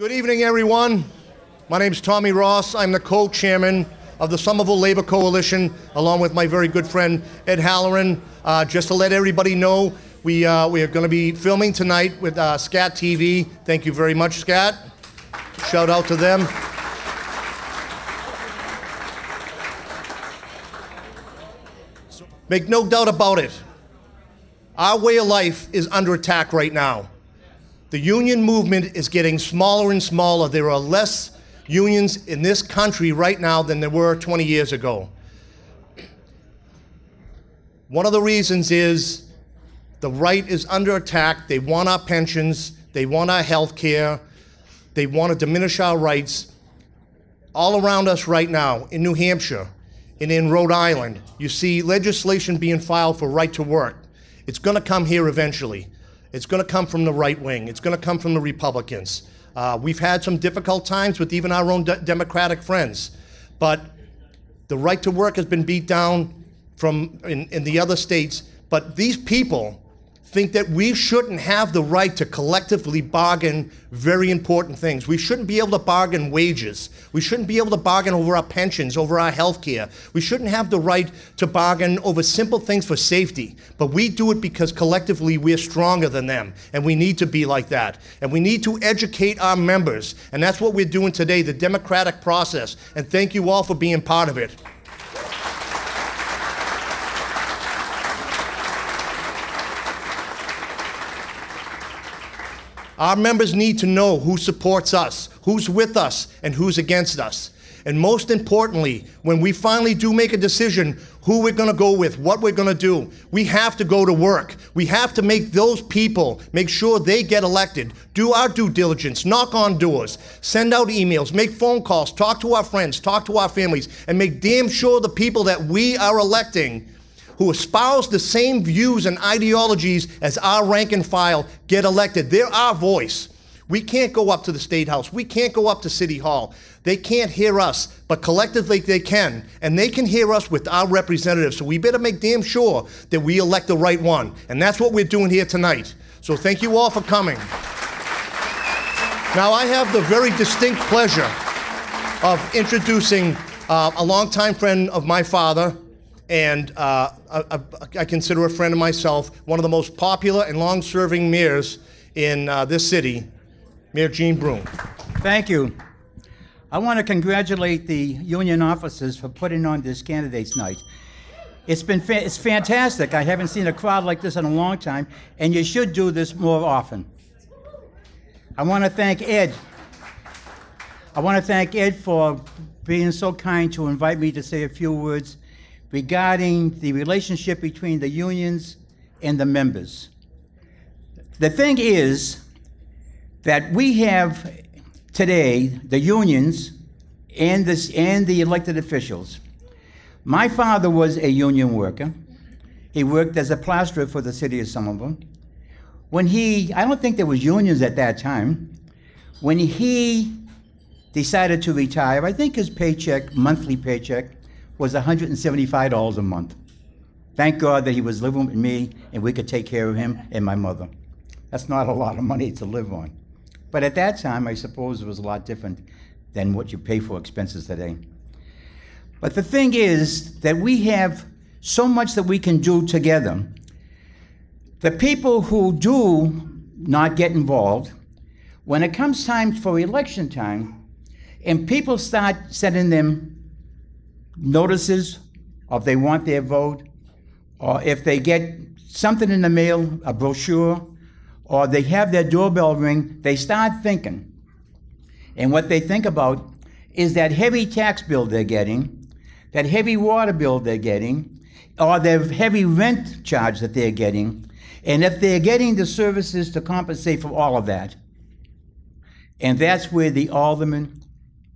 Good evening, everyone. My name is Tommy Ross. I'm the co-chairman of the Somerville Labor Coalition, along with my very good friend Ed Halloran. Uh, just to let everybody know, we, uh, we are going to be filming tonight with uh, Scat TV. Thank you very much, Scat. Shout out to them. Make no doubt about it. Our way of life is under attack right now. The union movement is getting smaller and smaller. There are less unions in this country right now than there were 20 years ago. One of the reasons is the right is under attack. They want our pensions, they want our health care, they want to diminish our rights. All around us right now, in New Hampshire and in Rhode Island, you see legislation being filed for right to work. It's going to come here eventually. It's going to come from the right wing. It's going to come from the Republicans. Uh, we've had some difficult times with even our own de Democratic friends, but the right to work has been beat down from in, in the other states. But these people think that we shouldn't have the right to collectively bargain very important things. We shouldn't be able to bargain wages. We shouldn't be able to bargain over our pensions, over our health care. We shouldn't have the right to bargain over simple things for safety. But we do it because collectively we're stronger than them, and we need to be like that. And we need to educate our members, and that's what we're doing today, the democratic process. And thank you all for being part of it. Our members need to know who supports us, who's with us, and who's against us. And most importantly, when we finally do make a decision who we're going to go with, what we're going to do, we have to go to work. We have to make those people make sure they get elected. Do our due diligence, knock on doors, send out emails, make phone calls, talk to our friends, talk to our families, and make damn sure the people that we are electing who espouse the same views and ideologies as our rank and file get elected. They're our voice. We can't go up to the State House. We can't go up to City Hall. They can't hear us, but collectively they can. And they can hear us with our representatives. So we better make damn sure that we elect the right one. And that's what we're doing here tonight. So thank you all for coming. Now, I have the very distinct pleasure of introducing uh, a longtime friend of my father, and uh, I, consider a friend of myself, one of the most popular and long-serving mayors in uh, this city, Mayor Gene Brune. Thank you. I want to congratulate the union officers for putting on this candidates night. It's been fa it's fantastic. I haven't seen a crowd like this in a long time, and you should do this more often. I want to thank Ed. I want to thank Ed for being so kind to invite me to say a few words regarding the relationship between the unions and the members. The thing is that we have today the unions and, this, and the elected officials. My father was a union worker. He worked as a plasterer for the city of Somerville. When he, I don't think there was unions at that time. When he decided to retire, I think his paycheck, monthly paycheck, was $175 a month. Thank God that he was living with me and we could take care of him and my mother. That's not a lot of money to live on. But at that time, I suppose it was a lot different than what you pay for expenses today. But the thing is that we have so much that we can do together. The people who do not get involved, when it comes time for election time, and people start sending them notices of they want their vote, or if they get something in the mail, a brochure, or they have their doorbell ring, they start thinking. And what they think about is that heavy tax bill they're getting, that heavy water bill they're getting, or their heavy rent charge that they're getting, and if they're getting the services to compensate for all of that. And that's where the aldermen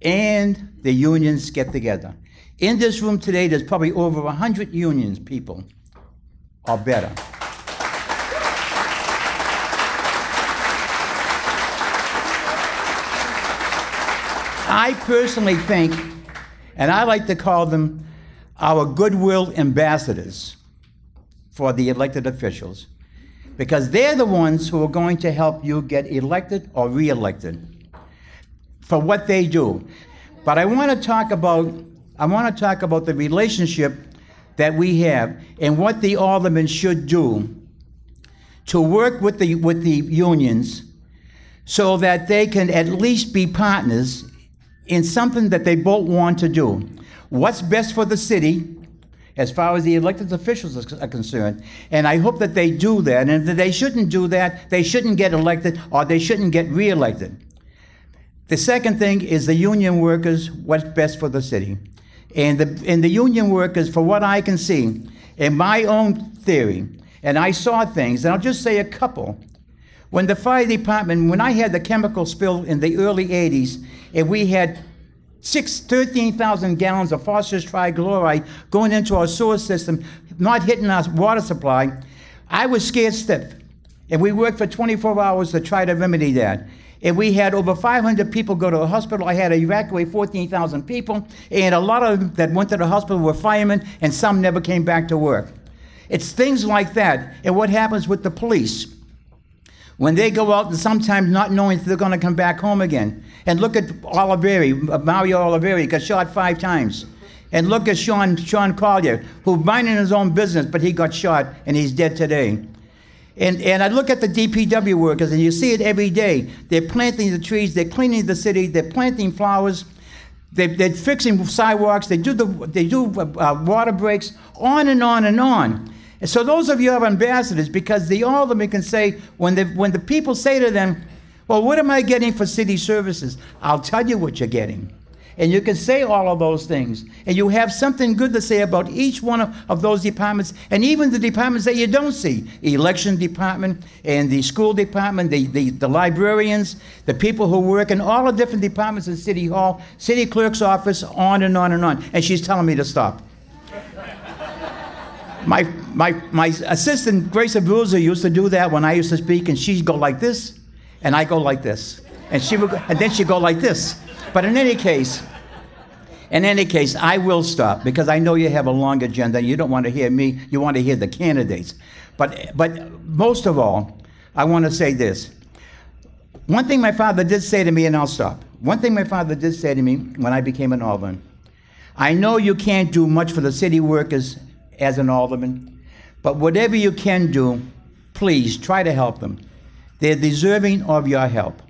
and the unions get together. In this room today, there's probably over 100 unions people or better. I personally think, and I like to call them our goodwill ambassadors for the elected officials, because they're the ones who are going to help you get elected or reelected. for what they do. But I want to talk about I want to talk about the relationship that we have and what the aldermen should do to work with the with the unions so that they can at least be partners in something that they both want to do. What's best for the city as far as the elected officials are concerned. And I hope that they do that. And if they shouldn't do that, they shouldn't get elected or they shouldn't get reelected. The second thing is the union workers, what's best for the city. And the, and the union workers, for what I can see, in my own theory, and I saw things, and I'll just say a couple. When the fire department, when I had the chemical spill in the early 80s, and we had six, 13,000 gallons of phosphorus trichloride going into our sewer system, not hitting our water supply, I was scared stiff. And we worked for 24 hours to try to remedy that. And we had over 500 people go to the hospital. I had to evacuate 14,000 people. And a lot of them that went to the hospital were firemen, and some never came back to work. It's things like that. And what happens with the police? When they go out and sometimes not knowing if they're going to come back home again. And look at Oliveri, uh, Mario Oliveri, got shot five times. And look at Sean, Sean Collier, who minding his own business, but he got shot and he's dead today. And, and I look at the DPW workers, and you see it every day. They're planting the trees, they're cleaning the city, they're planting flowers, they're, they're fixing sidewalks, they do, the, they do uh, uh water breaks, on and on and on. And so those of you are ambassadors because the aldermen can say, when the, when the people say to them, well, what am I getting for city services? I'll tell you what you're getting. And you can say all of those things. And you have something good to say about each one of, of those departments, and even the departments that you don't see election department, and the school department, the, the, the librarians, the people who work in all the different departments in City Hall, city clerk's office, on and on and on. And she's telling me to stop. my, my, my assistant, Grace Abruzzo, used to do that when I used to speak, and she'd go like this and I go like this. And she would, go, and then she'd go like this. But in any case, in any case, I will stop because I know you have a long agenda. You don't want to hear me. You want to hear the candidates. But, but most of all, I want to say this. One thing my father did say to me, and I'll stop. One thing my father did say to me when I became an alderman. I know you can't do much for the city workers as an alderman, but whatever you can do, please try to help them. They're deserving of your help.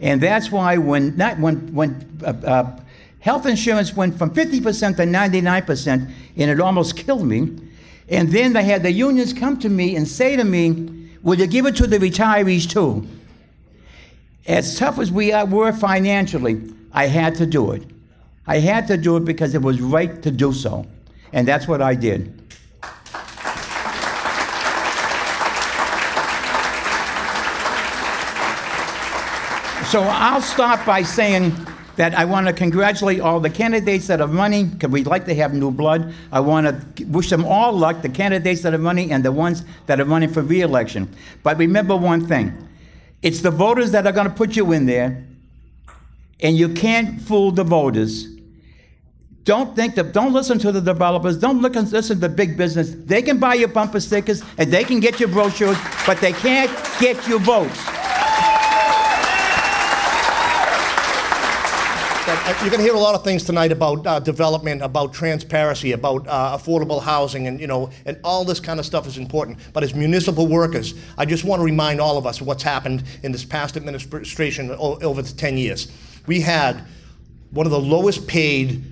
And that's why when, not when, when uh, uh, health insurance went from 50% to 99%, and it almost killed me. And then they had the unions come to me and say to me, Will you give it to the retirees too? As tough as we were financially, I had to do it. I had to do it because it was right to do so. And that's what I did. So I'll start by saying that I want to congratulate all the candidates that are running because we'd like to have new blood. I want to wish them all luck, the candidates that are running and the ones that are running for re-election. But remember one thing. It's the voters that are going to put you in there, and you can't fool the voters. Don't think that, don't listen to the developers, don't look and listen to big business. They can buy your bumper stickers and they can get your brochures, but they can't get your votes. You're going to hear a lot of things tonight about uh, development, about transparency, about uh, affordable housing, and you know, and all this kind of stuff is important. But as municipal workers, I just want to remind all of us what's happened in this past administration over the 10 years. We had one of the lowest paid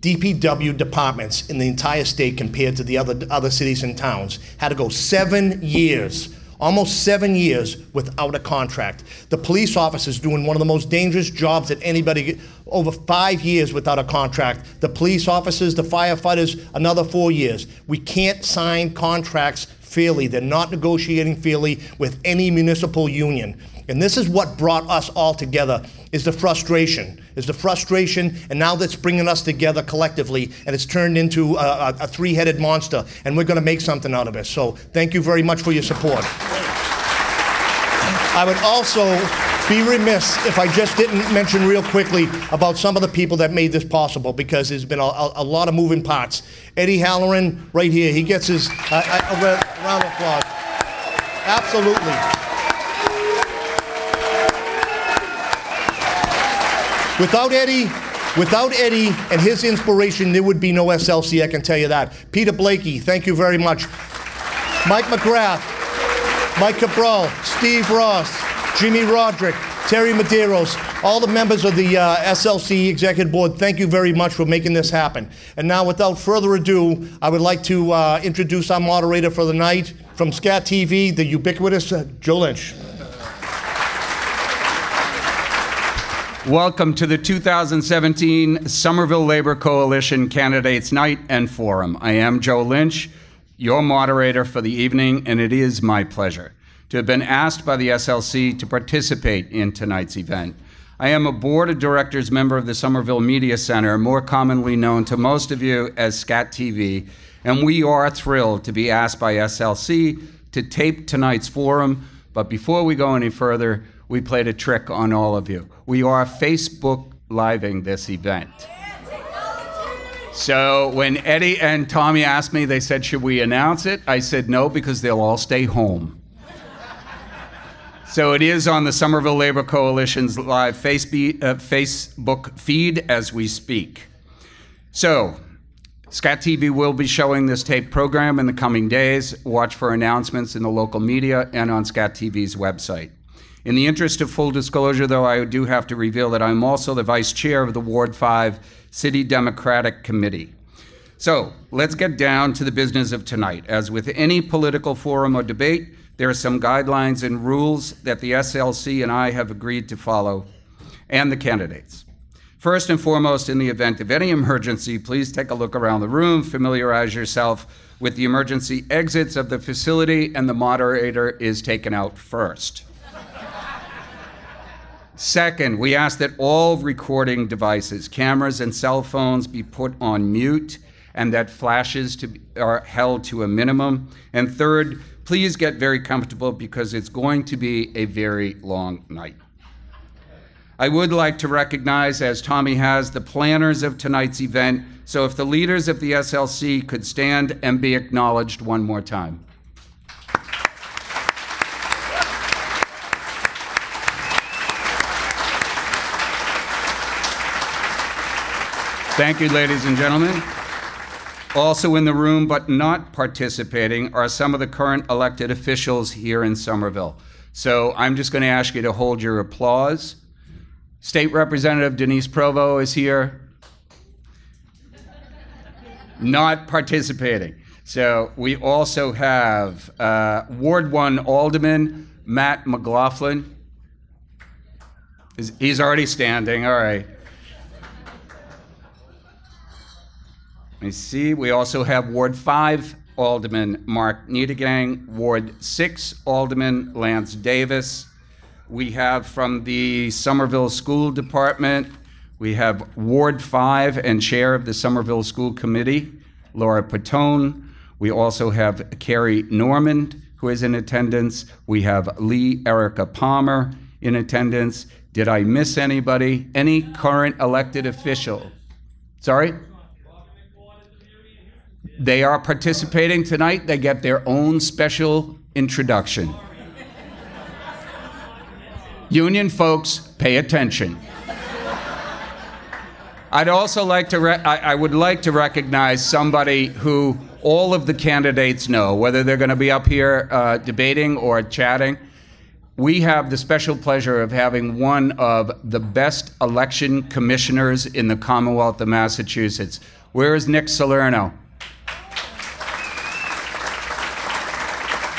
DPW departments in the entire state compared to the other other cities and towns. Had to go seven years almost seven years without a contract. The police officers doing one of the most dangerous jobs that anybody, over five years without a contract. The police officers, the firefighters, another four years. We can't sign contracts fairly. They're not negotiating fairly with any municipal union. And this is what brought us all together is the frustration, is the frustration, and now that's bringing us together collectively, and it's turned into a, a, three-headed monster, and we're going to make something out of it. So thank you very much for your support. I would also be remiss if I just didn't mention real quickly about some of the people that made this possible because there's been a, a, a lot of moving parts. Eddie Halloran, right here, he gets his uh, uh round of applause. Absolutely. Without Eddie, without Eddie and his inspiration, there would be no SLC, I can tell you that. Peter Blakey, thank you very much. Mike McGrath, Mike Cabral, Steve Ross, Jimmy Roderick, Terry Medeiros, all the members of the uh, SLC Executive Board, thank you very much for making this happen. And now, without further ado, I would like to uh, introduce our moderator for the night from SCAT TV, the ubiquitous uh, Joe Lynch. Welcome to the 2017 Somerville Labor Coalition Candidates Night and Forum. I am Joe Lynch, your moderator for the evening, and it is my pleasure to have been asked by the SLC to participate in tonight's event. I am a board of directors member of the Somerville Media Center, more commonly known to most of you as SCAT TV, and we are thrilled to be asked by SLC to tape tonight's forum. But before we go any further, we played a trick on all of you. We are Facebook living this event. So when Eddie and Tommy asked me, they said, Should we announce it? I said, No, because they'll all stay home. so it is on the Somerville Labor Coalition's live uh, Facebook feed as we speak. So, SCAT TV will be showing this tape program in the coming days. Watch for announcements in the local media and on SCAT TV's website. In the interest of full disclosure, though, I do have to reveal that I'm also the vice chair of the Ward 5 City Democratic Committee. So let's get down to the business of tonight. As with any political forum or debate, there are some guidelines and rules that the SLC and I have agreed to follow, and the candidates. First and foremost, in the event of any emergency, please take a look around the room, familiarize yourself with the emergency exits of the facility, and the moderator is taken out first. Second, we ask that all recording devices, cameras and cell phones be put on mute and that flashes to, are held to a minimum. And third, please get very comfortable because it's going to be a very long night. I would like to recognize, as Tommy has, the planners of tonight's event. So if the leaders of the SLC could stand and be acknowledged one more time. Thank you, ladies and gentlemen. Also in the room, but not participating, are some of the current elected officials here in Somerville. So I'm just going to ask you to hold your applause. State Representative Denise Provo is here. Not participating. So we also have uh, Ward 1 Alderman Matt McLaughlin. He's already standing, all right. I see we also have Ward 5 Alderman Mark Niedergang, Ward 6 Alderman Lance Davis. We have from the Somerville School Department, we have Ward 5 and Chair of the Somerville School Committee, Laura Pitone. We also have Carrie Norman, who is in attendance. We have Lee Erica Palmer in attendance. Did I miss anybody? Any current elected official? Sorry? They are participating tonight. They get their own special introduction. Union folks, pay attention. I'd also like to, I, I would like to recognize somebody who all of the candidates know, whether they're going to be up here uh, debating or chatting. We have the special pleasure of having one of the best election commissioners in the Commonwealth of Massachusetts. Where is Nick Salerno?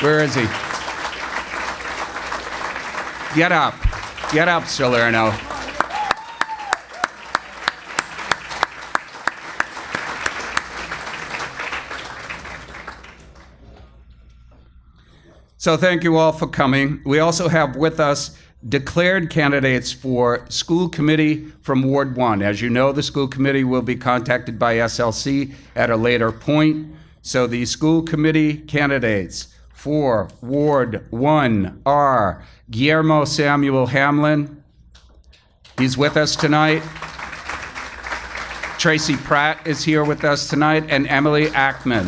Where is he? Get up. Get up, Salerno. So thank you all for coming. We also have with us declared candidates for school committee from Ward 1. As you know, the school committee will be contacted by SLC at a later point. So the school committee candidates for Ward 1 are Guillermo Samuel Hamlin. He's with us tonight. Tracy Pratt is here with us tonight, and Emily Ackman.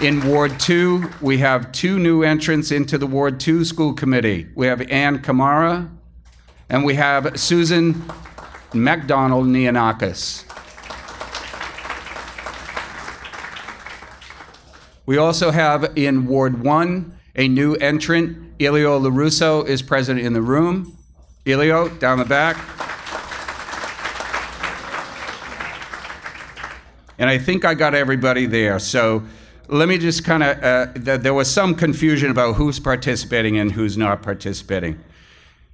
In Ward 2, we have two new entrants into the Ward 2 school committee. We have Ann Kamara And we have Susan MacDonald Neonakis. We also have in Ward 1 a new entrant. Elio LaRusso is present in the room. Elio, down the back. And I think I got everybody there. So let me just kind of, uh, th- there was some confusion about who's participating and who's not participating.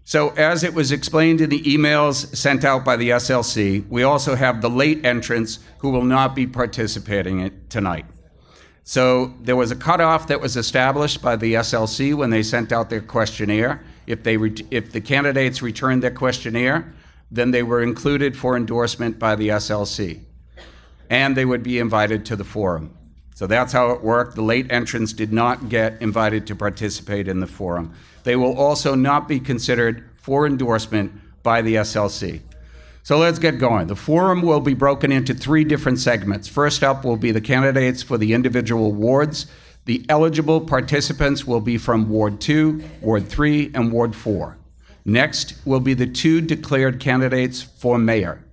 So, as it was explained in the emails sent out by the SLC, we also have the late entrants who will not be participating tonight. So, there was a cutoff that was established by the SLC when they sent out their questionnaire. If, they if the candidates returned their questionnaire, then they were included for endorsement by the SLC. And they would be invited to the forum. So that's how it worked. The late entrants did not get invited to participate in the forum. They will also not be considered for endorsement by the SLC. So let's get going. The forum will be broken into three different segments. First up will be the candidates for the individual wards. The eligible participants will be from Ward 2, Ward 3, and Ward 4. Next will be the two declared candidates for mayor.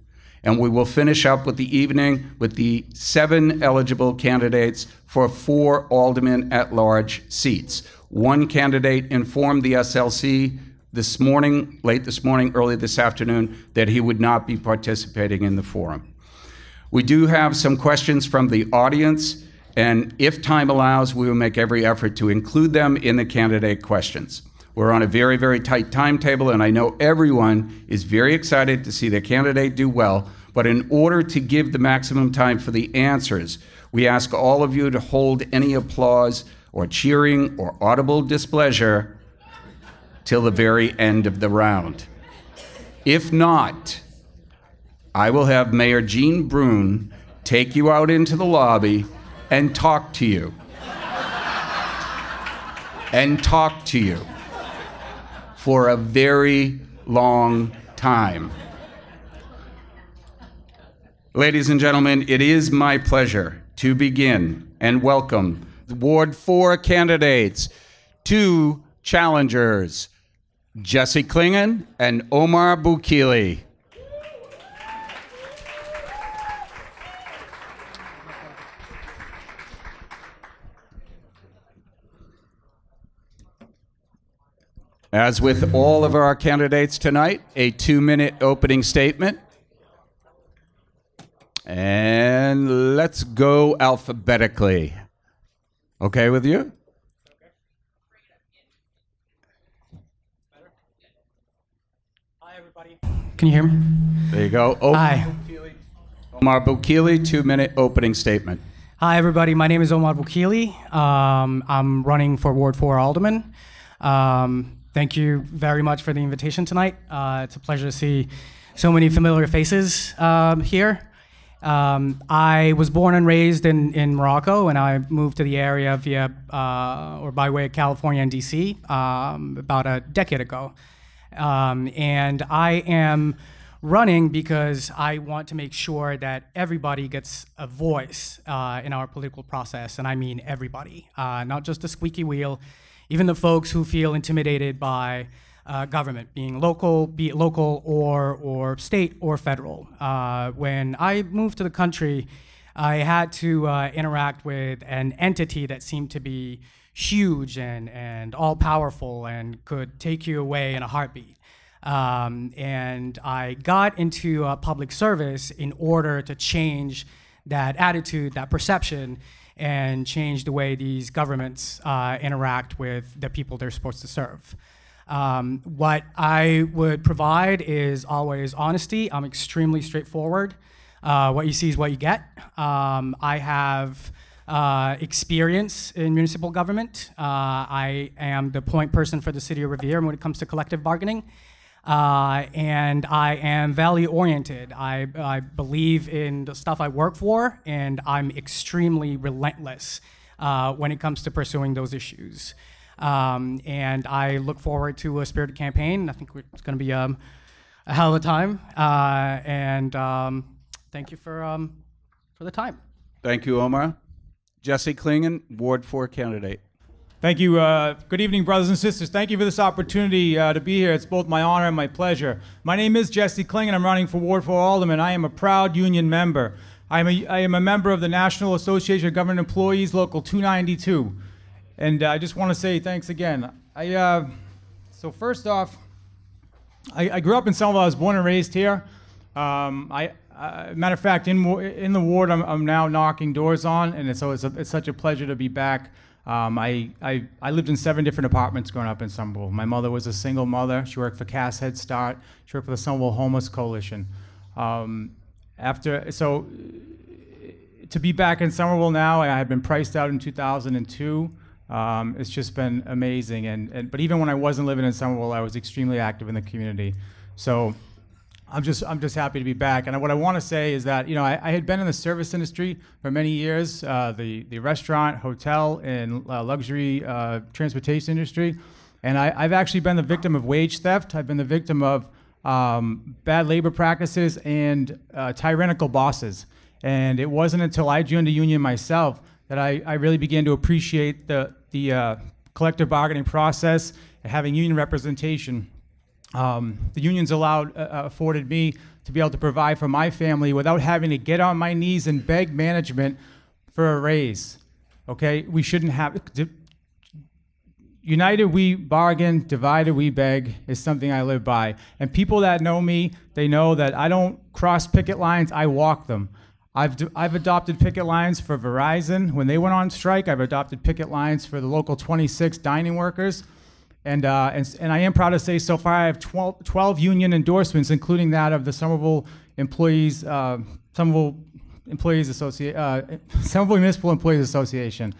And we will finish up with the evening with the seven eligible candidates for four alderman at large seats. One candidate informed the SLC this morning, late this morning, early this afternoon, that he would not be participating in the forum. We do have some questions from the audience, and if time allows, we will make every effort to include them in the candidate questions. We're on a very, very tight timetable, and I know everyone is very excited to see their candidate do well. But in order to give the maximum time for the answers, we ask all of you to hold any applause or cheering or audible displeasure till the very end of the round. If not, I will have Mayor Gene Brune take you out into the lobby and talk to you. and talk to you for a very long time. Ladies and gentlemen, it is my pleasure to begin and welcome Ward 4 candidates, two challengers, Jesse Clingan and Omar Boukili. As with all of our candidates tonight, a two minute opening statement. And let's go alphabetically. Okay with you? Hi, everybody. Can you hear me? There you go. O- Hi. Omar Boukili, two minute opening statement. Hi, everybody. My name is Omar Boukili. Um, I'm running for Ward 4 Alderman. Um, thank you very much for the invitation tonight. Uh, it's a pleasure to see so many familiar faces um, here. Um, I was born and raised in, in Morocco, and I moved to the area via uh, or by way of California and DC um, about a decade ago. Um, and I am running because I want to make sure that everybody gets a voice uh, in our political process, and I mean everybody, uh, not just the squeaky wheel, even the folks who feel intimidated by uh, government, being local, be it local or or state or federal. Uh, when I moved to the country, I had to uh, interact with an entity that seemed to be huge and, and all powerful and could take you away in a heartbeat. Um, and I got into uh, public service in order to change that attitude, that perception, and change the way these governments uh, interact with the people they're supposed to serve. Um, what I would provide is always honesty. I'm extremely straightforward. Uh, what you see is what you get. Um, I have uh, experience in municipal government. Uh, I am the point person for the city of Revere when it comes to collective bargaining. Uh, and I am value oriented. I, I believe in the stuff I work for, and I'm extremely relentless uh, when it comes to pursuing those issues. Um, and I look forward to a spirited campaign. I think it's going to be um, a hell of a time. Uh, and um, thank you for, um, for the time. Thank you, Omar. Jesse Clingan, Ward 4 candidate. Thank you. Uh, good evening, brothers and sisters. Thank you for this opportunity uh, to be here. It's both my honor and my pleasure. My name is Jesse Kling, and I'm running for Ward 4 Alderman. I am a proud union member. I am a, I am a member of the National Association of Government Employees, Local 292. And uh, I just want to say thanks again. I, uh, so, first off, I, I grew up in Somerville. I was born and raised here. Um, I, uh, matter of fact, in, in the ward, I'm, I'm now knocking doors on, and so it's, a, it's such a pleasure to be back. Um, I, I, I lived in seven different apartments growing up in Somerville. My mother was a single mother. She worked for Cass Head Start. She worked for the Somerville Homeless Coalition. Um, after, so to be back in Somerville now, I had been priced out in 2002. Um, it's just been amazing. And, and, but even when I wasn't living in Somerville, I was extremely active in the community. So I'm just I'm just happy to be back. And what I want to say is that you know I, I, had been in the service industry for many years, uh, the the restaurant, hotel, and uh, luxury uh, transportation industry, and I, have actually been the victim of wage theft. I've been the victim of um, bad labor practices and uh, tyrannical bosses. And it wasn't until I joined a union myself that I, I really began to appreciate the the uh, collective bargaining process and having union representation um, the unions allowed, uh, uh, afforded me to be able to provide for my family without having to get on my knees and beg management for a raise. Okay, we shouldn't have. United we bargain, divided we beg is something I live by. And people that know me, they know that I don't cross picket lines, I walk them. I've, I've adopted picket lines for Verizon. When they went on strike, I've adopted picket lines for the local 26 dining workers. And, uh, and, and I am proud to say so far I have 12, 12 union endorsements, including that of the Somerville Employees, uh, Somerville Employees Association, uh, Somerville Municipal Employees Association.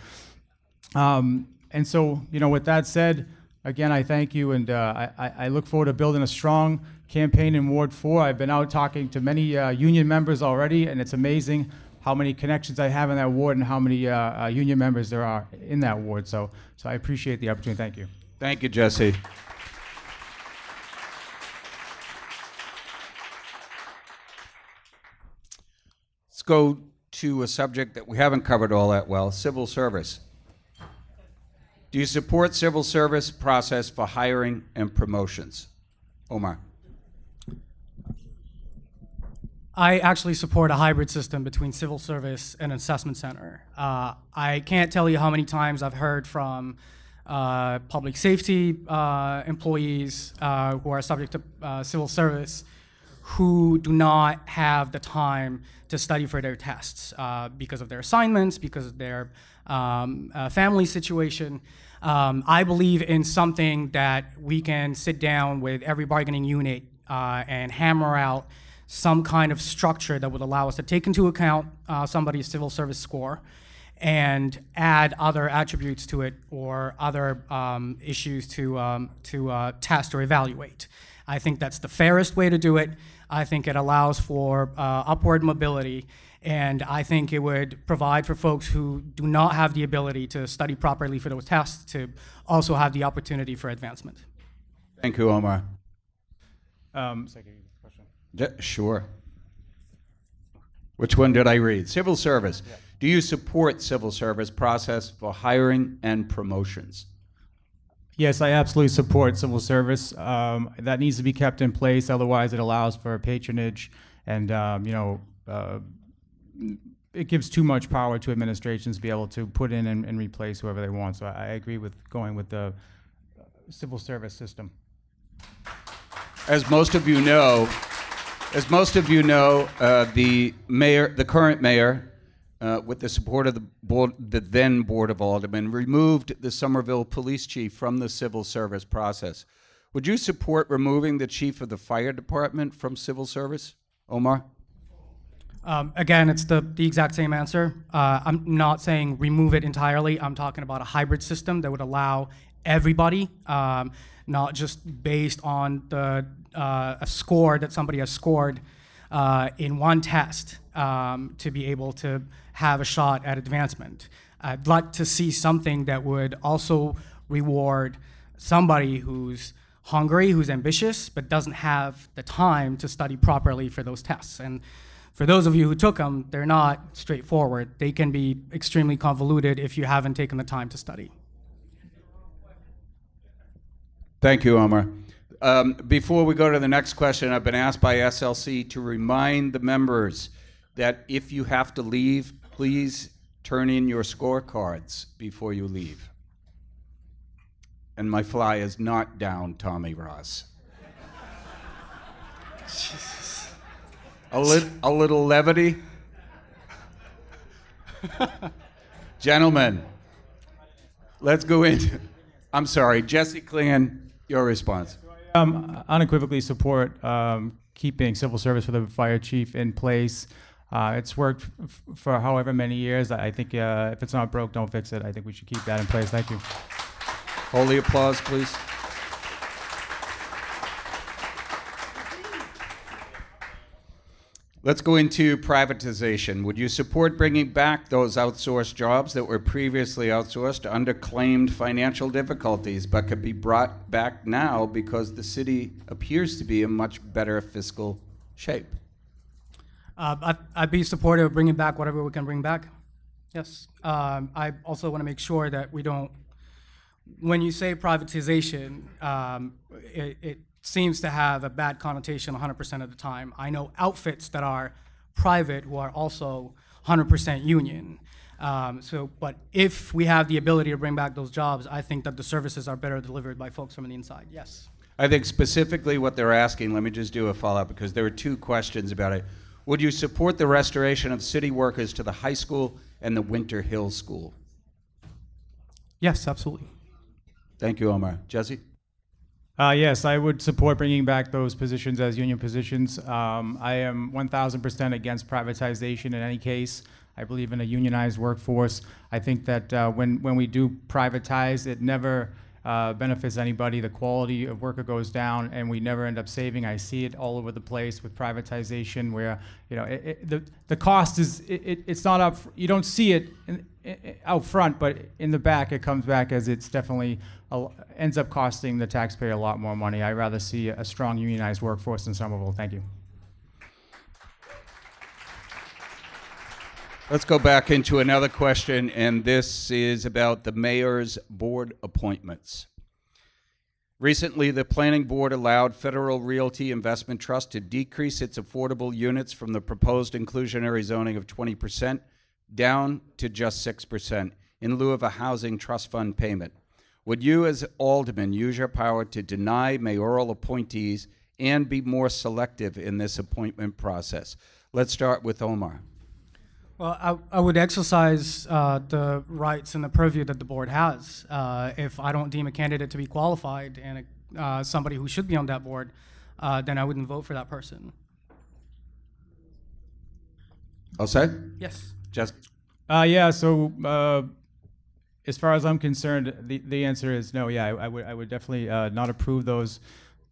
Um, and so, you know, with that said, again, I thank you, and uh, I, I look forward to building a strong campaign in Ward 4. I've been out talking to many uh, union members already, and it's amazing how many connections I have in that ward and how many uh, uh, union members there are in that ward. So, so I appreciate the opportunity. Thank you. Thank you, Jesse. Let's go to a subject that we haven't covered all that well civil service. Do you support civil service process for hiring and promotions? Omar. I actually support a hybrid system between civil service and assessment center. Uh, I can't tell you how many times I've heard from uh, public safety uh, employees uh, who are subject to uh, civil service who do not have the time to study for their tests uh, because of their assignments, because of their um, family situation. Um, I believe in something that we can sit down with every bargaining unit and hammer out some kind of structure that would allow us to take into account somebody's civil service score and add other attributes to it or other um, issues to, um, to uh, test or evaluate. I think that's the fairest way to do it. I think it allows for uh, upward mobility, and I think it would provide for folks who do not have the ability to study properly for those tests to also have the opportunity for advancement. Thank you, Omar. Um, second question. Yeah, sure. Which one did I read? Civil service. Yeah. Do you support civil service process for hiring and promotions? Yes, I absolutely support civil service. Um, that needs to be kept in place. Otherwise, it allows for patronage, and um, you know, uh, it gives too much power to administrations to be able to put in and, and replace whoever they want. So I, I agree with going with the civil service system. As most of you know, as most of you know, uh, the mayor, the current mayor, uh, with the support of the, board, the then Board of Aldermen, removed the Somerville police chief from the civil service process. Would you support removing the chief of the fire department from civil service, Omar? Um, again, it's the, the exact same answer. Uh, I'm not saying remove it entirely. I'm talking about a hybrid system that would allow everybody, um, not just based on the uh, a score that somebody has scored uh, in one test um, to be able to have a shot at advancement. I'd like to see something that would also reward somebody who's hungry, who's ambitious, but doesn't have the time to study properly for those tests. And for those of you who took them, they're not straightforward. They can be extremely convoluted if you haven't taken the time to study. Thank you, Omar. Um, before we go to the next question, I've been asked by SLC to remind the members that if you have to leave, please turn in your scorecards before you leave. And my fly is not down, Tommy Ross. Jesus. A, lit- a little levity. Gentlemen, let's go into. I'm sorry, Jesse Clingan, your response. Um, unequivocally support um, keeping civil service for the fire chief in place. Uh, it's worked f- for however many years. I think uh, if it's not broke, don't fix it. I think we should keep that in place. Thank you. Holy applause, please. Let's go into privatization. Would you support bringing back those outsourced jobs that were previously outsourced under claimed financial difficulties but could be brought back now because the city appears to be in much better fiscal shape? Uh, I'd, I'd be supportive of bringing back whatever we can bring back. Yes. Um, I also want to make sure that we don't, when you say privatization, um, it, it seems to have a bad connotation 100% of the time. I know outfits that are private who are also 100% union. Um, so, but if we have the ability to bring back those jobs, I think that the services are better delivered by folks from the inside. Yes. I think specifically what they're asking, let me just do a follow up because there were two questions about it. Would you support the restoration of city workers to the high school and the Winter Hill School? Yes, absolutely. Thank you, Omar. Jesse? Uh, yes, I would support bringing back those positions as union positions. Um, I am 1,000% against privatization in any case. I believe in a unionized workforce. I think that uh, when, when we do privatize, it never uh, benefits anybody. The quality of worker goes down, and we never end up saving. I see it all over the place with privatization, where you know it, it, the the cost is it, it, it's not up. You don't see it in, i- out front, but in the back, it comes back as it's definitely a, ends up costing the taxpayer a lot more money. I'd rather see a strong unionized workforce in Somerville. Thank you. Let's go back into another question, and this is about the mayor's board appointments. Recently, the planning board allowed Federal Realty Investment Trust to decrease its affordable units from the proposed inclusionary zoning of 20% down to just 6% in lieu of a housing trust fund payment. Would you, as alderman, use your power to deny mayoral appointees and be more selective in this appointment process? Let's start with Omar. Well, I, I would exercise uh, the rights and the purview that the board has. Uh, if I don't deem a candidate to be qualified and uh, somebody who should be on that board, uh, then I wouldn't vote for that person. All set? Yes. Just Uh, yeah. So, uh, as far as I'm concerned, the, the answer is no. Yeah, I, I would I would definitely uh, not approve those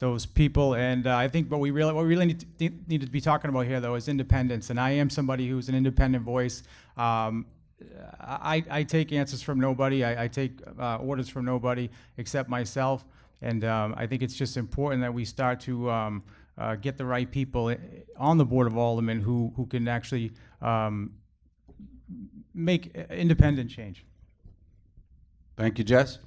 those people. And uh, I think what we really what we really need to, need to be talking about here though is independence. And I am somebody who's an independent voice. Um, I, I take answers from nobody. I, I take uh, orders from nobody except myself. And um, I think it's just important that we start to um, uh, get the right people on the board of aldermen who who can actually um, make uh, independent change. Thank you, Jess.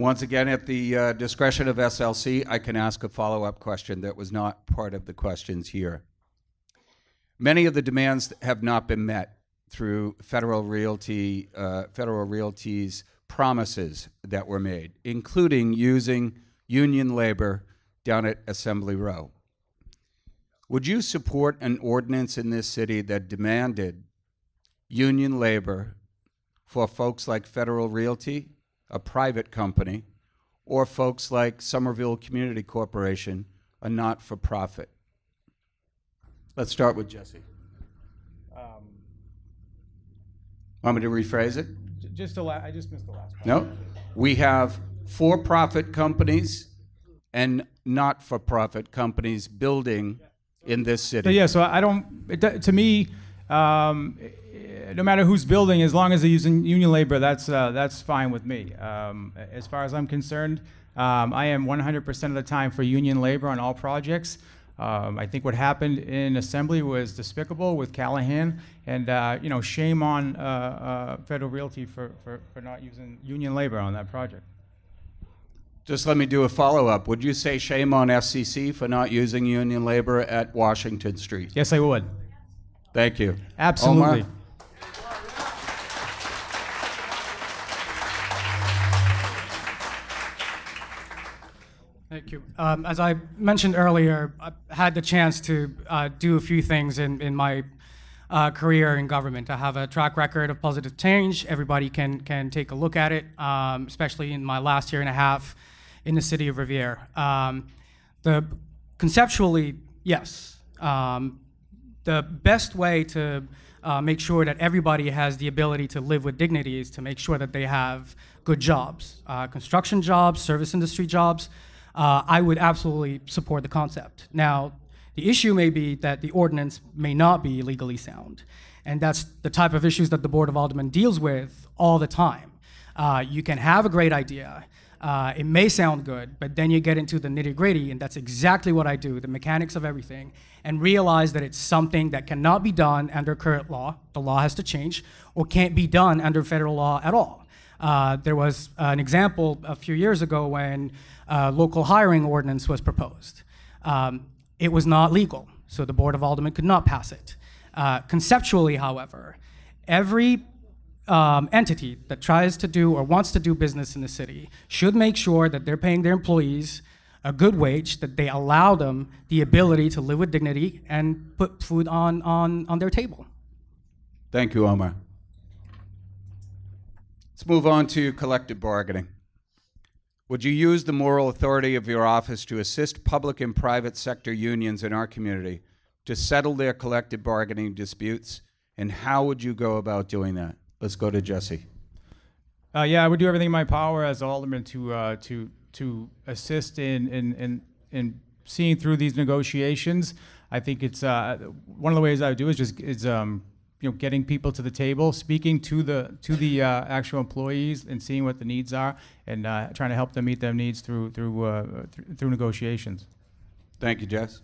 Once again, at the uh, discretion of SLC, I can ask a follow-up question that was not part of the questions here. Many of the demands have not been met through Federal Realty, uh, Federal Realty's promises that were made, including using union labor down at Assembly Row. Would you support an ordinance in this city that demanded union labor for folks like Federal Realty, a private company, or folks like Somerville Community Corporation, a not for profit? Let's start with Jesse. Want me to rephrase it? Just the la- I just missed the last part. No? We have for profit companies and not for profit companies building in this So city. yeah, so I don't. It, to me, um, no matter who's building, as long as they're using union labor, that's uh, that's fine with me. Um, as far as I'm concerned, um, I am 100% of the time for union labor on all projects. Um, I think what happened in Assembly was despicable with Callahan, and uh, you know, shame on uh, uh, Federal Realty for, for, for not using union labor on that project. Just let me do a follow up. Would you say shame on SCC for not using union labor at Washington Street? Yes, I would. Thank you. Absolutely. Omar? Thank you. Um, as I mentioned earlier, I had the chance to uh, do a few things in, in my uh, career in government. I have a track record of positive change. Everybody can, can take a look at it, um, especially in my last year and a half in the city of Revere. Um, the, conceptually, yes. Um, the best way to uh, make sure that everybody has the ability to live with dignity is to make sure that they have good jobs, uh, construction jobs, service industry jobs. Uh, I would absolutely support the concept. Now, the issue may be that the ordinance may not be legally sound, and that's the type of issues that the Board of Aldermen deals with all the time. Uh, you can have a great idea, uh, it may sound good, but then you get into the nitty gritty, and that's exactly what I do the mechanics of everything, and realize that it's something that cannot be done under current law. The law has to change, or can't be done under federal law at all. Uh, there was an example a few years ago when uh, local hiring ordinance was proposed. Um, it was not legal, so the Board of Aldermen could not pass it. Uh, conceptually, however, every um, entity that tries to do or wants to do business in the city should make sure that they're paying their employees a good wage, that they allow them the ability to live with dignity and put food on, on, on their table. Thank you, Omar. Let's move on to collective bargaining. Would you use the moral authority of your office to assist public and private sector unions in our community to settle their collective bargaining disputes? And how would you go about doing that? Let's go to Jesse. Uh, yeah, I would do everything in my power as alderman to uh, to to assist in, in in in seeing through these negotiations. I think it's uh, one of the ways I would do is just is um, you know getting people to the table, speaking to the to the uh, actual employees, and seeing what the needs are, and uh, trying to help them meet their needs through through uh, th- through negotiations. Thank you, Jess.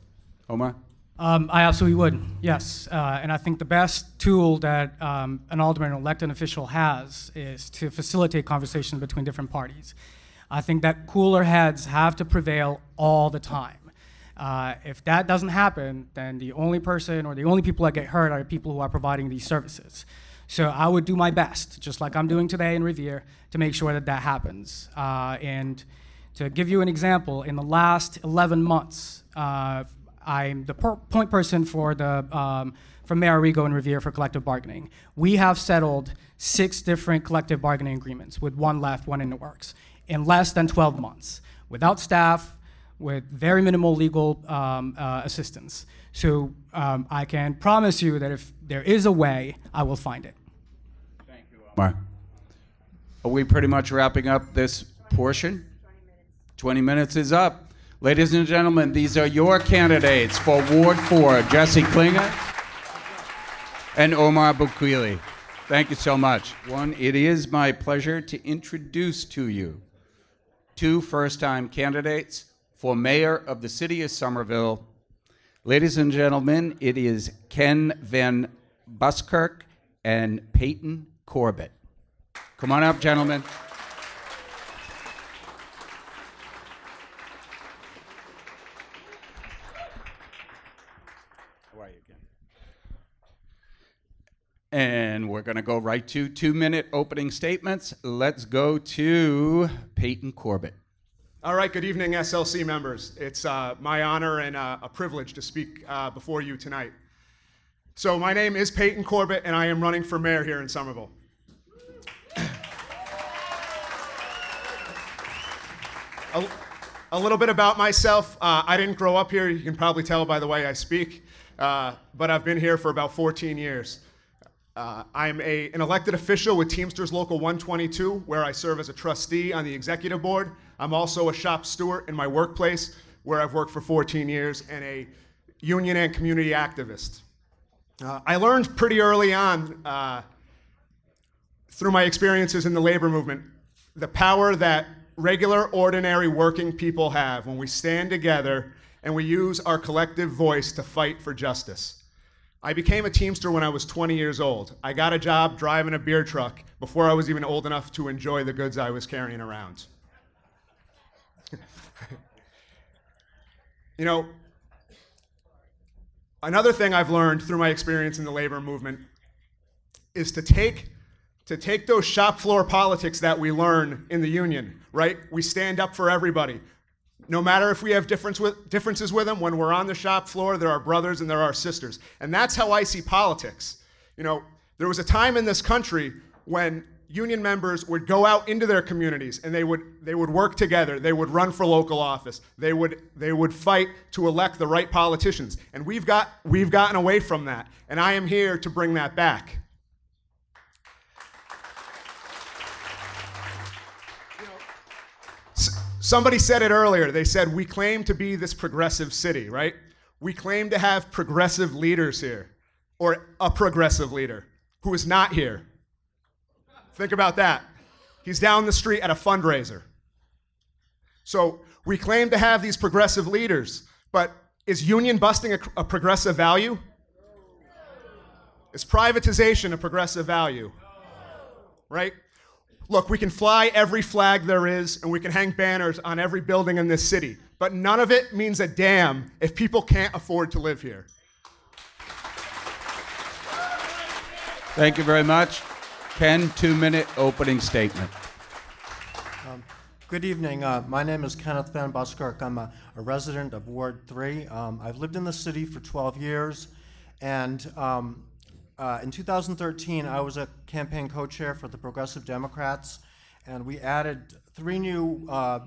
Omar. Um, I absolutely would, yes. Uh, and I think the best tool that um, an alderman or elected official has is to facilitate conversation between different parties. I think that cooler heads have to prevail all the time. Uh, if that doesn't happen, then the only person or the only people that get hurt are people who are providing these services. So I would do my best, just like I'm doing today in Revere, to make sure that that happens. Uh, and to give you an example, in the last 11 months, uh, I'm the per- point person for the um, for Mayor Arrigo and Revere for collective bargaining. We have settled six different collective bargaining agreements, with one left, one in the works, in less than 12 months, without staff, with very minimal legal um, uh, assistance. So um, I can promise you that if there is a way, I will find it. Thank you, Omar. Are we pretty much wrapping up this portion? 20 minutes is up. Ladies and gentlemen, these are your candidates for Ward 4, Jesse Clingan and Omar Boukili. Thank you so much. One, it is my pleasure to introduce to you two first time candidates for mayor of the city of Somerville. Ladies and gentlemen, it is Ken Van Buskirk and Peyton Corbett. Come on up, gentlemen. And we're going to go right to two minute opening statements. Let's go to Peyton Corbett. All right, good evening, SLC members. It's uh, my honor and uh, a privilege to speak uh, before you tonight. So, my name is Peyton Corbett, and I am running for mayor here in Somerville. a, a little bit about myself. Uh, I didn't grow up here, you can probably tell by the way I speak, uh, but I've been here for about 14 years. Uh, I'm a, an elected official with Teamsters Local 122, where I serve as a trustee on the executive board. I'm also a shop steward in my workplace, where I've worked for 14 years, and a union and community activist. Uh, I learned pretty early on, uh, through my experiences in the labor movement, the power that regular, ordinary working people have when we stand together and we use our collective voice to fight for justice. I became a Teamster when I was 20 years old. I got a job driving a beer truck before I was even old enough to enjoy the goods I was carrying around. You know, another thing I've learned through my experience in the labor movement is to take to take those shop floor politics that we learn in the union, right? We stand up for everybody. No matter if we have difference with, differences with them, when we're on the shop floor, there are brothers and there are sisters. And that's how I see politics. You know, there was a time in this country when union members would go out into their communities and they would they would work together. They would run for local office. They would they would fight to elect the right politicians. And we've got we've gotten away from that. And i am here to bring that back. Somebody said it earlier. They said we claim to be this progressive city right? We claim to have progressive leaders here or a progressive leader who is not here Think about that. He's down the street at a fundraiser. So we claim to have these progressive leaders, but is union busting a, a progressive value? Is privatization a progressive value? Right? Look, we can fly every flag there is and we can hang banners on every building in this city, but none of it means a damn if people can't afford to live here. Thank you very much. Ken, two minute opening statement. Good evening. Uh, my name is Kenneth Van Buskirk. I'm a, a resident of Ward 3. Um, I've lived in the city for 12 years, and um, uh, in 2013, I was a campaign co chair for the Progressive Democrats, and we added three new uh,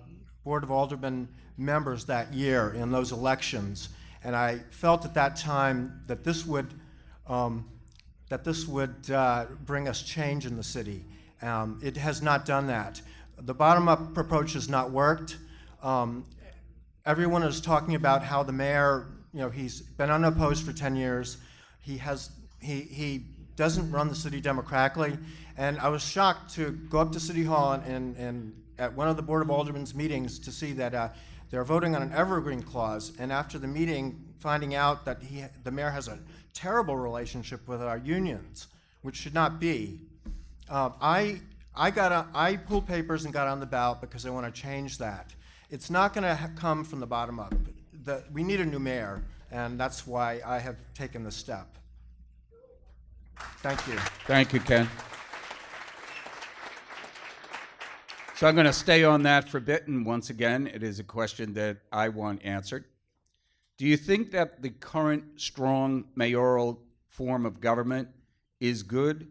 Board of Aldermen members that year in those elections. And I felt at that time that this would um, that this would uh, bring us change in the city. Um, it has not done that. The bottom-up approach has not worked. Um, everyone is talking about how the mayor, you know, he's been unopposed for 10 years. He has, he, he doesn't run the city democratically. And I was shocked to go up to City Hall and, and, and at one of the Board of Aldermen's meetings to see that uh, they're voting on an evergreen clause. And after the meeting, finding out that he, the mayor has a terrible relationship with our unions, which should not be. Uh, I, I, got a, I pulled papers and got on the ballot because I want to change that. It's not going to come from the bottom up. The, we need a new mayor, and that's why I have taken the step. Thank you. Thank you, Ken. So I'm going to stay on that for a bit, and once again, it is a question that I want answered. Do you think that the current strong mayoral form of government is good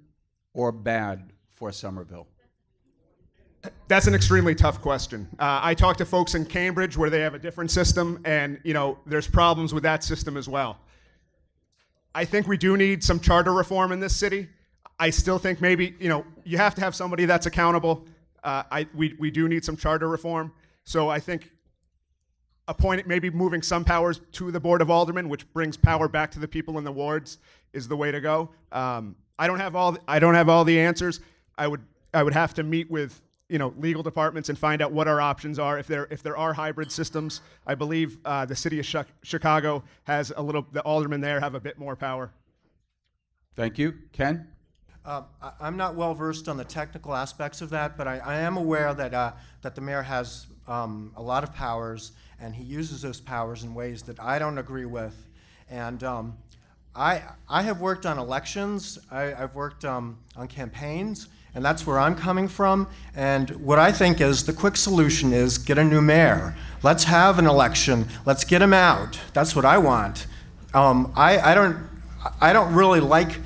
or bad for Somerville? That's an extremely tough question. Uh, I talked to folks in Cambridge where they have a different system, and you know there's problems with that system as well. I think we do need some charter reform in this city. I still think maybe you know you have to have somebody that's accountable. Uh, I, we, we do need some charter reform. So I think appointing, maybe moving some powers to the Board of Aldermen, which brings power back to the people in the wards, is the way to go. Um, I don't have all the, I don't have all the answers. I would I would have to meet with you know legal departments and find out what our options are. If there if there are hybrid systems, I believe uh, the city of Chicago has a little. The aldermen there have a bit more power. Thank you, Ken. Uh, I, am not well versed on the technical aspects of that, but I, I am aware that uh, that the mayor has um, a lot of powers, and he uses those powers in ways that I don't agree with. And um, I I have worked on elections. I, have worked um, on campaigns, and that's where I'm coming from. And what I think is the quick solution is get a new mayor. Let's have an election. Let's get him out. That's what I want. Um, I I don't I don't really like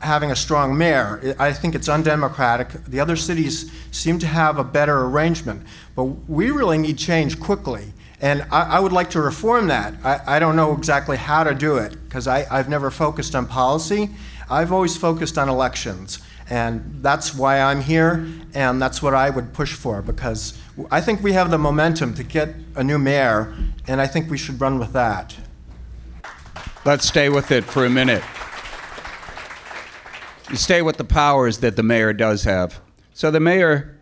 having a strong mayor. I think it's undemocratic. The other cities seem to have a better arrangement, but we really need change quickly. And I, I would like to reform that. I, I, don't know exactly how to do it because I've never focused on policy. I've always focused on elections. And that's why I'm here, and that's what I would push for because I think we have the momentum to get a new mayor, and I think we should run with that. Let's stay with it for a minute you stay with the powers that the mayor does have. So the mayor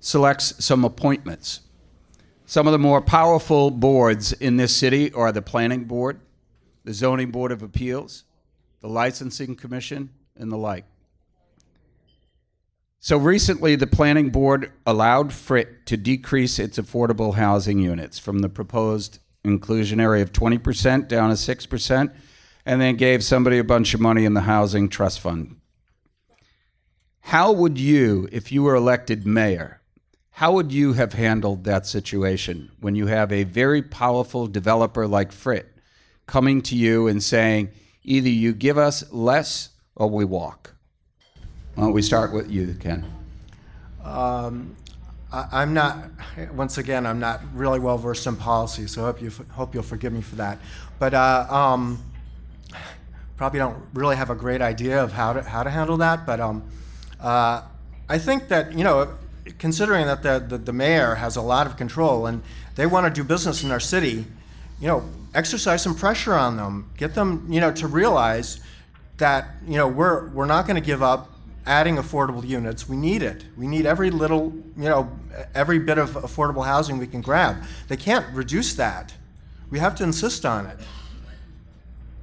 selects some appointments. Some of the more powerful boards in this city are the Planning Board, the Zoning Board of Appeals, the Licensing Commission, and the like. So recently, the planning board allowed FRIT to decrease its affordable housing units from the proposed inclusionary of 20% down to 6%, and then gave somebody a bunch of money in the housing trust fund. How would you, if you were elected mayor, how would you have handled that situation when you have a very powerful developer like FRIT coming to you and saying, either you give us less or we walk? Why don't we start with you, Ken? Um, I, I'm not, once again, I'm not really well versed in policy, so I hope, you, hope you'll forgive me for that. But uh, um, probably don't really have a great idea of how to, how to handle that. But um, uh, I think that, you know, considering that the, the, the mayor has a lot of control and they want to do business in our city, you know, exercise some pressure on them. Get them, you know, to realize that, you know, we're, we're not going to give up adding affordable units. We need it. We need every little, you know, every bit of affordable housing we can grab. They can't reduce that. We have to insist on it.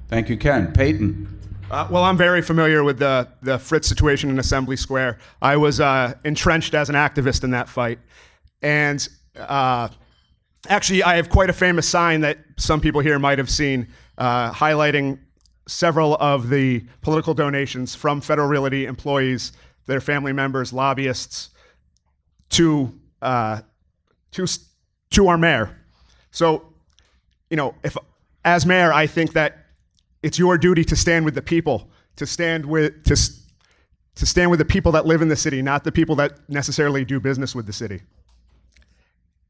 Thank you, Ken. Peyton. Uh, well, I'm very familiar with the, the FRIT's situation in Assembly Square. I was uh, entrenched as an activist in that fight. And uh, actually, I have quite a famous sign that some people here might have seen uh, highlighting several of the political donations from Federal Realty employees, their family members, lobbyists, to uh, to to our mayor. So, you know, if as mayor, I think that it's your duty to stand with the people, to stand with to to stand with the people that live in the city, not the people that necessarily do business with the city.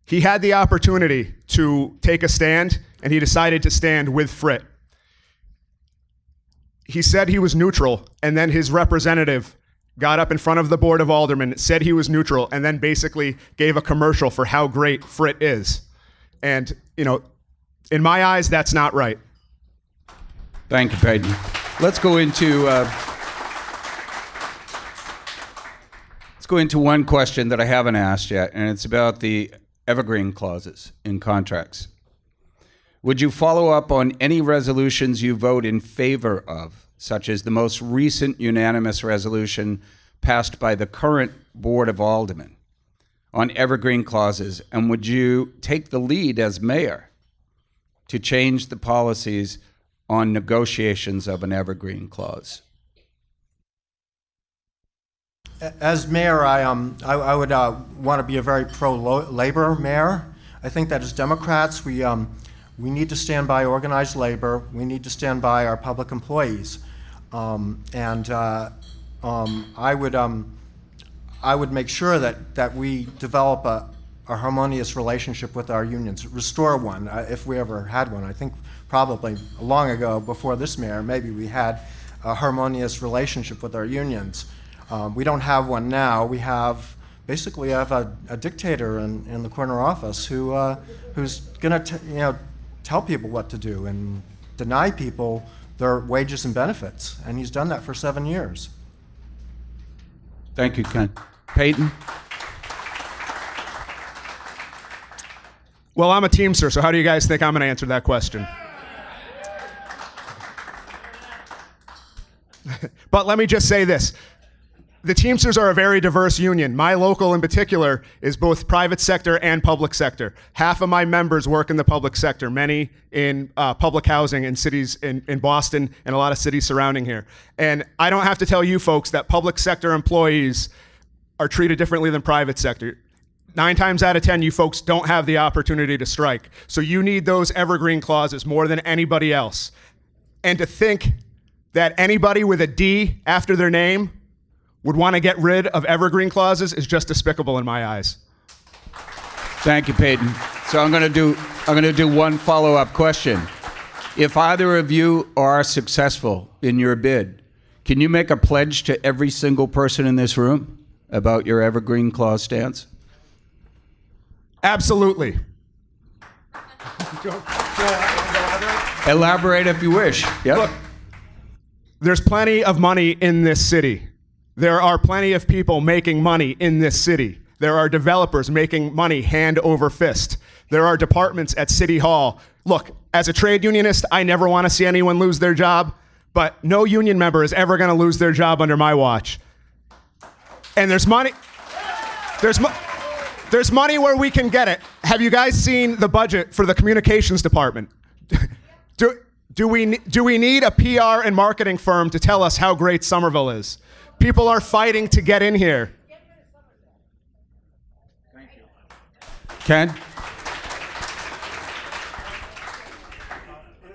He had the opportunity to take a stand, and he decided to stand with Frit he said he was neutral, and then his representative got up in front of the board of aldermen, said he was neutral, and then basically gave a commercial for how great Frit is. And, you know, in my eyes, that's not right. Thank you, Peyton. Let's go into uh, let's go into one question that I haven't asked yet, and it's about the evergreen clauses in contracts. Would you follow up on any resolutions you vote in favor of, such as the most recent unanimous resolution passed by the current Board of Aldermen on evergreen clauses? And would you take the lead as mayor to change the policies on negotiations of an evergreen clause? As mayor, I, um, I, I would uh, want to be a very pro-labor mayor. I think that as Democrats, we, um, we need to stand by organized labor. We need to stand by our public employees. Um, and uh, um, I would um, I would make sure that that we develop a, a harmonious relationship with our unions, restore one uh, if we ever had one. I think probably long ago, before this mayor, maybe we had a harmonious relationship with our unions. Um, we don't have one now. We have basically have a, a dictator in, in the corner office who uh, who's going to you know tell people what to do and deny people their wages and benefits. And he's done that for seven years. Thank you, Ken. Peyton? Well, I'm a Teamster, so how do you guys think I'm going to answer that question? but let me just say this the Teamsters are a very diverse union. My local, in particular, is both private sector and public sector. Half of my members work in the public sector, many in uh, public housing in cities in, in Boston and a lot of cities surrounding here. And I don't have to tell you folks that public sector employees are treated differently than private sector. Nine times out of 10, you folks don't have the opportunity to strike. So you need those evergreen clauses more than anybody else. And to think that anybody with a D after their name would want to get rid of evergreen clauses is just despicable in my eyes. Thank you, Peyton. So I'm going to do I'm going to do one follow-up question. If either of you are successful in your bid, can you make a pledge to every single person in this room about your evergreen clause stance? Absolutely. Elaborate if you wish. Yep. Look, there's plenty of money in this city. There are plenty of people making money in this city. There are developers making money hand over fist. There are departments at City Hall. Look, as a trade unionist, I never want to see anyone lose their job, but no union member is ever going to lose their job under my watch. and there's money. There's mo- there's money where we can get it. Have you guys seen the budget for the communications department? do, do we do we need a PR and marketing firm to tell us how great Somerville is? People are fighting to get in here. Ken?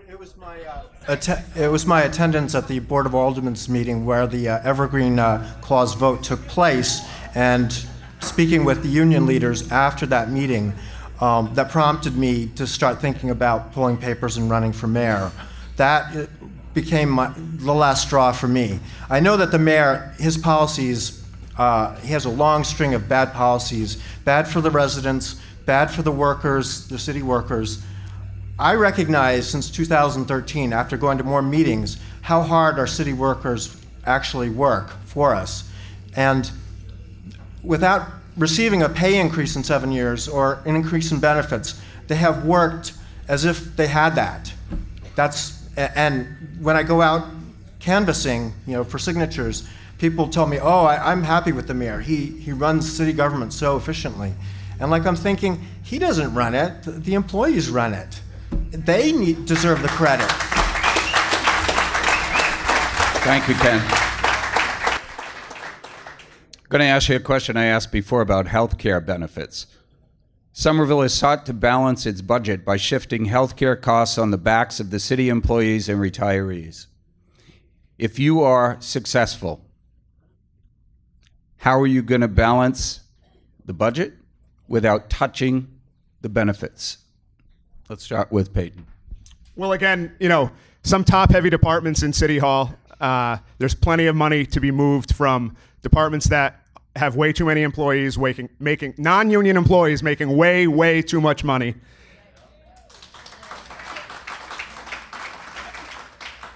It was my uh, it was my attendance at the Board of Aldermen's meeting where the uh, Evergreen uh, Clause vote took place, and speaking with the union leaders after that meeting, um, that prompted me to start thinking about pulling papers and running for mayor. That became my, the last straw for me. I know that the mayor, his policies, uh, he has a long string of bad policies, bad for the residents, bad for the workers, the city workers. I recognize since 2013, after going to more meetings, how hard our city workers actually work for us. And without receiving a pay increase in seven years or an increase in benefits, they have worked as if they had that. That's and when I go out canvassing, you know, for signatures, people tell me, "Oh, I, I'm happy with the mayor. He he runs city government so efficiently," and like I'm thinking, he doesn't run it. The, the employees run it. They need deserve the credit. Thank you, Ken. Going to ask you a question I asked before about health care benefits. Somerville has sought to balance its budget by shifting health care costs on the backs of the city employees and retirees. If you are successful, how are you going to balance the budget without touching the benefits? Let's start with Peyton. Well, again, you know, some top heavy departments in City Hall, uh, there's plenty of money to be moved from departments that have way too many employees, waking, making non union employees making way, way too much money.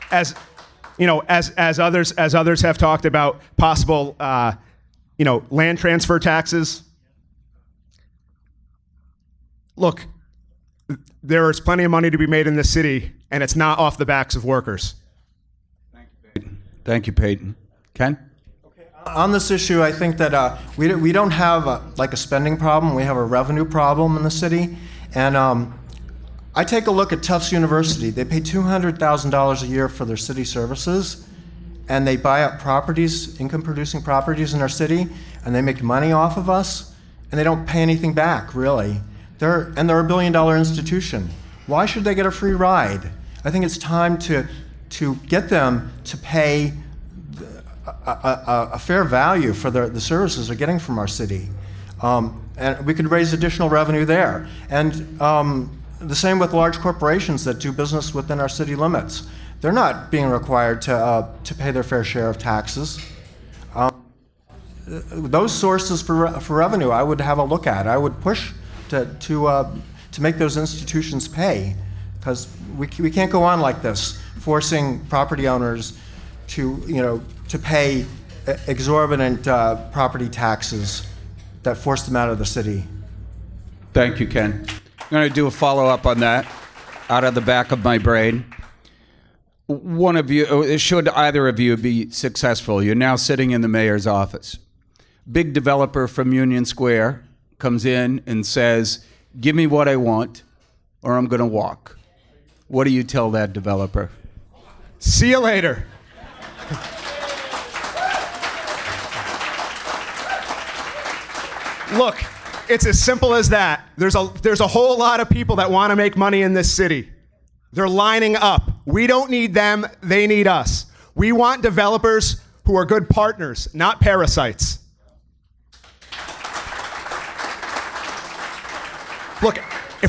As you know, as, as others as others have talked about possible, uh, you know, land transfer taxes. Look, there is plenty of money to be made in this city, and it's not off the backs of workers. Thank you, Peyton. Ken? On this issue, I think that uh, we, we don't have a, like a spending problem, we have a revenue problem in the city. And um, I take a look at Tufts University. They pay $200,000 a year for their city services, and they buy up properties, income producing properties in our city, and they make money off of us, and they don't pay anything back, really. They're, and they're a billion dollar institution. Why should they get a free ride? I think it's time to, to get them to pay a, a, a fair value for the, the services they're getting from our city. Um, and we could raise additional revenue there. And um, the same with large corporations that do business within our city limits. They're not being required to, uh, to pay their fair share of taxes. Um, those sources for, for revenue I would have a look at. I would push to, to, uh, to make those institutions pay because we, we can't go on like this, forcing property owners to, you know, to pay exorbitant uh, property taxes that force them out of the city. Thank you, Ken. I'm going to do a follow up on that out of the back of my brain. One of you, uh, should either of you be successful, you're now sitting in the mayor's office. Big developer from Union Square comes in and says, Give me what I want, or I'm going to walk. What do you tell that developer? See you later. Look, it's as simple as that. There's a, there's a whole lot of people that want to make money in this city. They're lining up. We don't need them, they need us. We want developers who are good partners, not parasites. Look,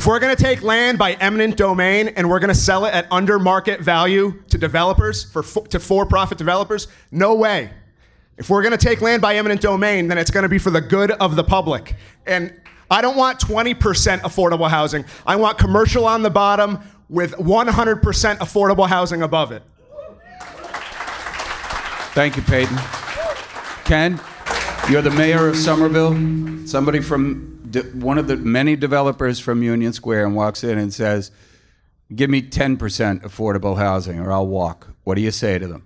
if we're going to take land by eminent domain and we're going to sell it at under market value to developers, for fo- to for-profit developers, no way. If we're going to take land by eminent domain, then it's going to be for the good of the public. And I don't want 20% affordable housing. I want commercial on the bottom with 100% affordable housing above it. Thank you, Peyton. Ken, you're the mayor of Somerville. Somebody from one of the many developers from Union Square and walks in and says, Give me 10% affordable housing or I'll walk. What do you say to them?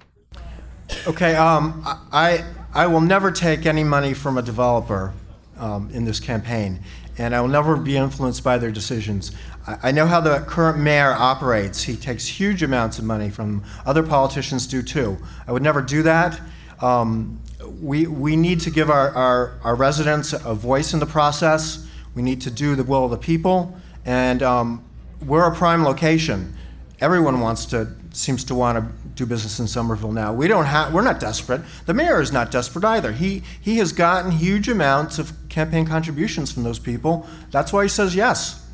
Okay, um, I, I will never take any money from a developer um, in this campaign, and I will never be influenced by their decisions. I, I know how the current mayor operates. He takes huge amounts of money from other politicians do too. I would never do that. Um, we, we need to give our, our, our residents a voice in the process. We need to do the will of the people, and um, we're a prime location. Everyone wants to, seems to want to do business in Somerville now. We don't have, we're not desperate. The mayor is not desperate either. He, he has gotten huge amounts of campaign contributions from those people. That's why he says yes.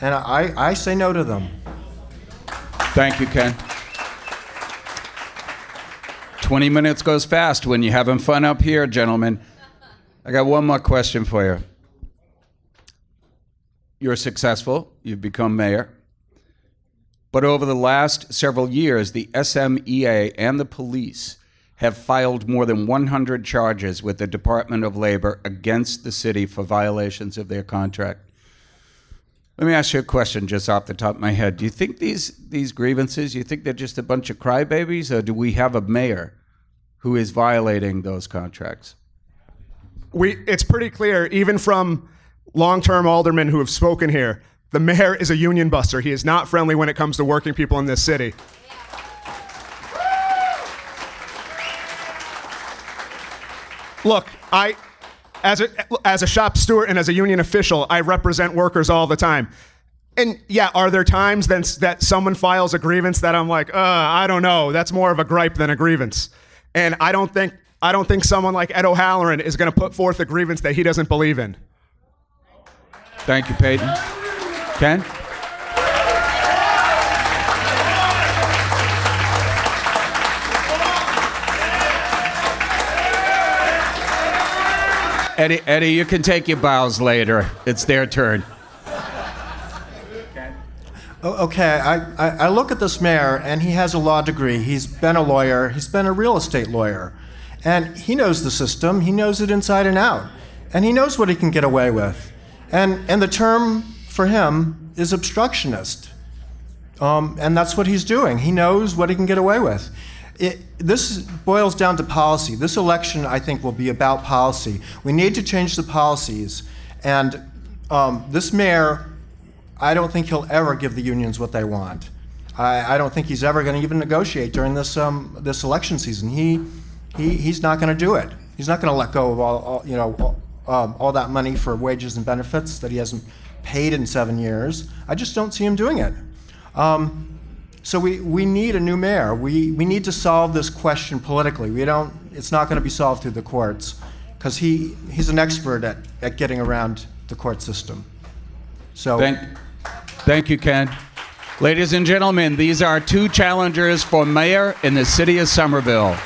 And I, I say no to them. Thank you, Ken. 20 minutes goes fast when you're having fun up here, gentlemen. I got one more question for you. You're successful, you've become mayor. But over the last several years, the SMEA and the police have filed more than 100 charges with the Department of Labor against the city for violations of their contract. Let me ask you a question just off the top of my head. Do you think these, these grievances, you think they're just a bunch of crybabies, or do we have a mayor who is violating those contracts? We, it's pretty clear, even from long-term aldermen who have spoken here, the mayor is a union buster. He is not friendly when it comes to working people in this city. Look, I, as a, as a shop steward and as a union official, I represent workers all the time. And yeah, are there times then that someone files a grievance that I'm like, uh, I don't know, that's more of a gripe than a grievance. And I don't think I don't think someone like Ed O'Halloran is going to put forth a grievance that he doesn't believe in. Thank you, Peyton. Ken? Eddie, Eddie, you can take your bows later. It's their turn. Okay, I, I, I look at this mayor, and he has a law degree. He's been a lawyer, he's been a real estate lawyer. And he knows the system, he knows it inside and out. And he knows what he can get away with. And, and the term for him is obstructionist. Um, and that's what he's doing. He knows what he can get away with. It, this boils down to policy. This election, I think, will be about policy. We need to change the policies. And um, this mayor, I don't think he'll ever give the unions what they want. I, I don't think he's ever going to even negotiate during this, um, this election season. He, he, he's not going to do it. He's not going to let go of all, all you know, all, um, all that money for wages and benefits that he hasn't paid in seven years. I just don't see him doing it. Um, so we, we need a new mayor. We, we need to solve this question politically. We don't, it's not going to be solved through the courts because he, he's an expert at, at getting around the court system. So Thank, thank you, Ken. Ladies and gentlemen, these are two challengers for mayor in the city of Somerville.